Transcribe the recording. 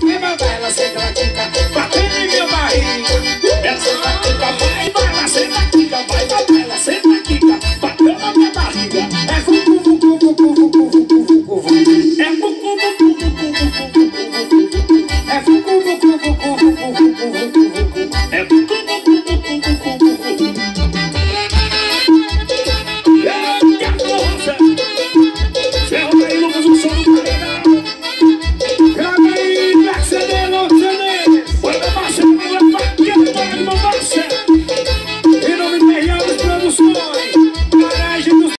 Vem mandar ela sentar quica, batendo em minha barriga. Ela senta quica, vai, vai, ela senta quica, vai, vai, ela senta quica, batendo na minha barriga. É vucu. É. É. É